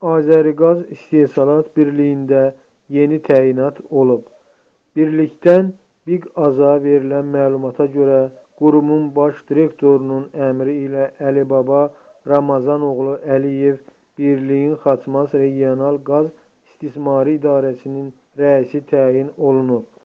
Azəriqaz İstehsalat Birliyində yeni təyinat olub. Birlikdən Biq-Aza verilən məlumata görə, qurumun baş direktorunun əmri ilə Əlibaba Ramazanoğlu Əliyev birliyin Xaçmaz Regional Qaz İstismarı İdarəsinin rəisi təyin olunub.